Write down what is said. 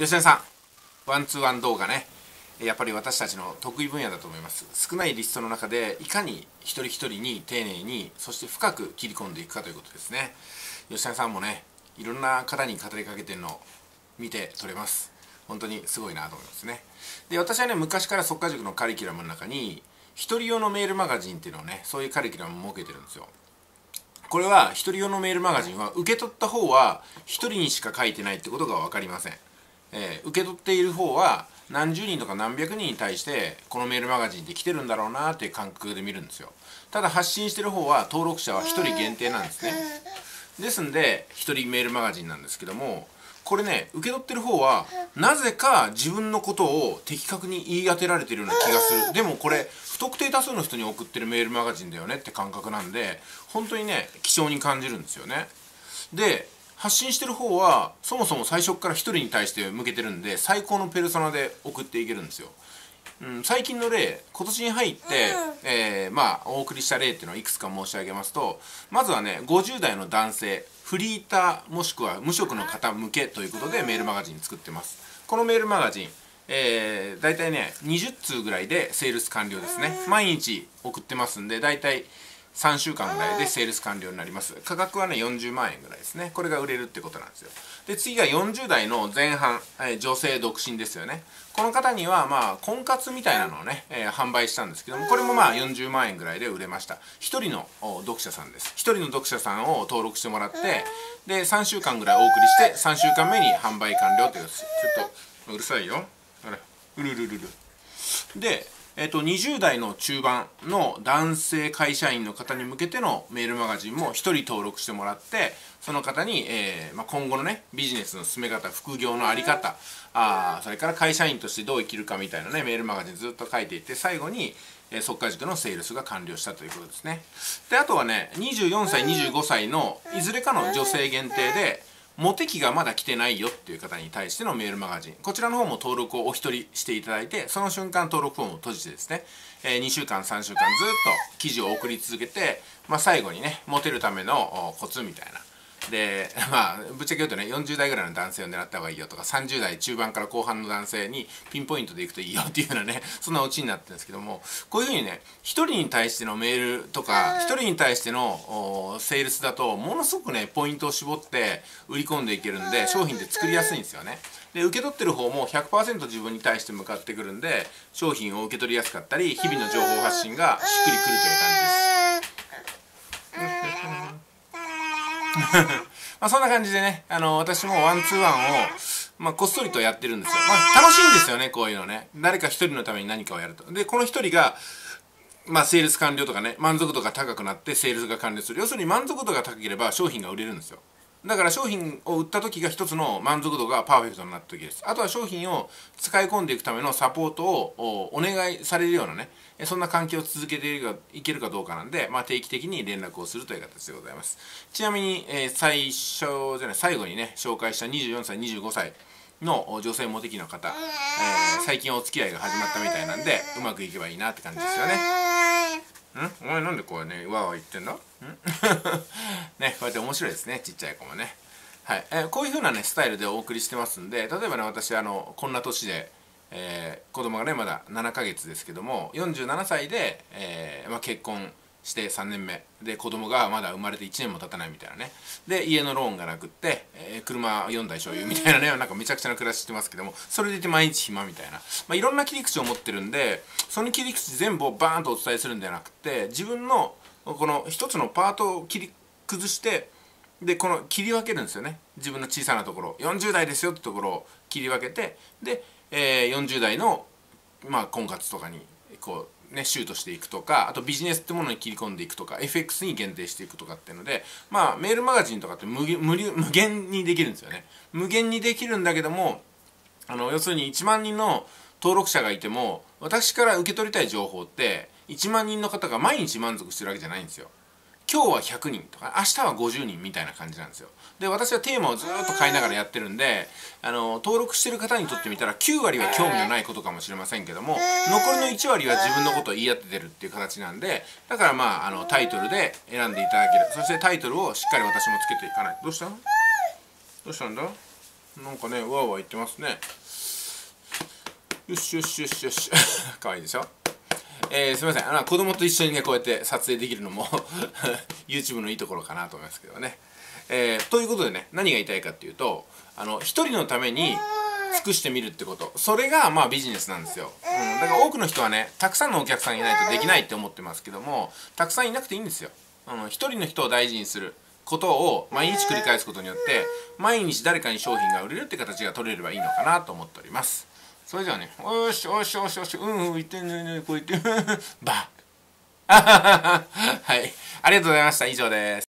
吉田さんワンツーワン動画ね。やっぱり私たちの得意分野だと思います。少ないリストの中でいかに一人一人に丁寧にそして深く切り込んでいくかということですね。吉田さんもねいろんな方に語りかけてるのを見て取れます。本当にすごいなと思いますね。で私はね昔から速稼塾のカリキュラムの中に一人用のメールマガジンっていうのをねそういうカリキュラムを設けてるんですよ。これは一人用のメールマガジンは受け取った方は一人にしか書いてないってことが分かりません。えー、受け取っている方は何十人とか何百人に対してこのメールマガジンって来てるんだろうなっていう感覚で見るんですよ。ただ発信してる方は登録者は1人限定なんですね。ですんで1人メールマガジンなんですけどもこれね受け取ってる方はなぜか自分のことを的確に言い当てられてるような気がする。でもこれ不特定多数の人に送ってるメールマガジンだよねって感覚なんで本当にね貴重に感じるんですよね。で発信してる方はそもそも最初から1人に対して向けてるんで最高のペルソナで送っていけるんですよ、うん、最近の例今年に入って、えー、まあお送りした例っていうのをいくつか申し上げますとまずはね50代の男性フリーターもしくは無職の方向けということでメールマガジン作ってます。このメールマガジンえー、大体ね20通ぐらいでセールス完了ですね。毎日送ってますんで大体3週間ぐらいでセールス完了になります。価格はね40万円ぐらいですね。これが売れるってことなんですよ。で次が40代の前半、えー、女性独身ですよね。この方にはまあ婚活みたいなのをね、えー、販売したんですけどもこれもまあ40万円ぐらいで売れました。1人の読者さんです。1人の読者さんを登録してもらってで3週間ぐらいお送りして3週間目に販売完了というちょっとうるさいよ。あれ。うるるるる。でえっと、20代の中盤の男性会社員の方に向けてのメールマガジンも1人登録してもらってその方に、えーまあ、今後のねビジネスの進め方副業の在り方あそれから会社員としてどう生きるかみたいなねメールマガジンずっと書いていって最後に、えー、速稼塾のセールスが完了したということですね。であとはね24歳25歳のいずれかの女性限定でモテ期がまだ来てないよっていう方に対してのメールマガジン。こちらの方も登録をお一人していただいてその瞬間登録フォームを閉じてですね、えー、2週間3週間ずっと記事を送り続けて、まあ、最後にねモテるためのコツみたいなで まあぶっちゃけ言うとね40代ぐらいの男性を狙った方がいいよとか30代中盤から後半の男性にピンポイントでいくといいよっていうようなね そんなオチになってるんですけどもこういうふうにね1人に対してのメールとか1人に対してのセールスだとものすごくねポイントを絞って売り込んでいけるんで商品って作りやすいんですよね。で受け取ってる方も100%自分に対して向かってくるんで商品を受け取りやすかったり日々の情報発信がしっくりくるという感じです まあそんな感じでね、あの、私もワンツーワンを、まあ、こっそりとやってるんですよ。まあ、楽しいんですよね、こういうのね。誰か一人のために何かをやると。で、この一人が、まあ、セールス完了とかね、満足度が高くなってセールスが完了する。要するに満足度が高ければ商品が売れるんですよ。だから商品を売った時が一つの満足度がパーフェクトになった時です。あとは商品を使い込んでいくためのサポートをお願いされるようなね、そんな関係を続けていけるかどうかなんで、まあ、定期的に連絡をするという形でございます。ちなみに、えー、最初じゃない、最後にね、紹介した24歳、25歳の女性モテ期の方、えー、最近お付き合いが始まったみたいなんで、うまくいけばいいなって感じですよね。ん？お前なんでこうねわわ言ってんだ？ん？ねこうやって面白いですねちっちゃい子もね。はい、えー、こういう風なねスタイルでお送りしてますんで例えばね私あのこんな年で、えー、子供がねまだ7ヶ月ですけども47歳で、えーまあ、結婚して3年目。で子供がまだ生まれて1年も経たないみたいなね。で家のローンがなくって、えー、車4台所有みたいなねなんかめちゃくちゃな暮らししてますけどもそれでいて毎日暇みたいな、まあ、いろんな切り口を持ってるんでその切り口全部をバーンとお伝えするんではなくて自分のこの一つのパートを切り崩してでこの切り分けるんですよね。自分の小さなところ。40代ですよってところを切り分けてで、えー、40代の、まあ、婚活とかにこうね、シュートしていくとかあとビジネスってものに切り込んでいくとか FX に限定していくとかっていうのでまあメールマガジンとかって無無無限にできるんですよね。無限にできるんだけどもあの要するに1万人の登録者がいても私から受け取りたい情報って1万人の方が毎日満足してるわけじゃないんですよ。今日は100人とか明日は50人みたいな感じなんですよ。で私はテーマをずっと変えながらやってるんであの登録してる方にとってみたら9割は興味のないことかもしれませんけども残りの1割は自分のことを言い合っててるっていう形なんでだからまああのタイトルで選んでいただける。そしてタイトルをしっかり私もつけていかない。どうしたどうしたんだ？なんかねわわ言ってますね。よしよしよしよし。かわいいでしょ？えー、すみません。あの子供と一緒にねこうやって撮影できるのも YouTube のいいところかなと思いますけどね、えー、ということでね何が言いたいかっていうとあの一人のために尽くしてみるってこと。それがまあビジネスなんですよ、うん、だから多くの人はねたくさんのお客さんいないとできないって思ってますけどもたくさんいなくていいんですよ。あの一人の人を大事にする。ことを毎日繰り返すことによって毎日誰かに商品が売れるって形が取れればいいのかなと思っております。それじゃあねよしよしよしよしうんうん言ってんねねこう言って バッ。はい。ありがとうございました。以上です。